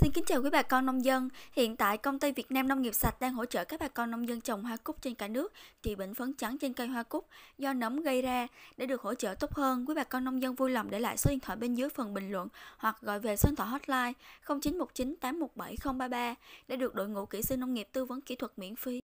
Xin kính chào quý bà con nông dân. Hiện tại công ty Việt Nam Nông nghiệp sạch đang hỗ trợ các bà con nông dân trồng hoa cúc trên cả nước trị bệnh phấn trắng trên cây hoa cúc do nấm gây ra. Để được hỗ trợ tốt hơn, quý bà con nông dân vui lòng để lại số điện thoại bên dưới phần bình luận hoặc gọi về số điện thoại hotline 0919 817 033 để được đội ngũ kỹ sư nông nghiệp tư vấn kỹ thuật miễn phí.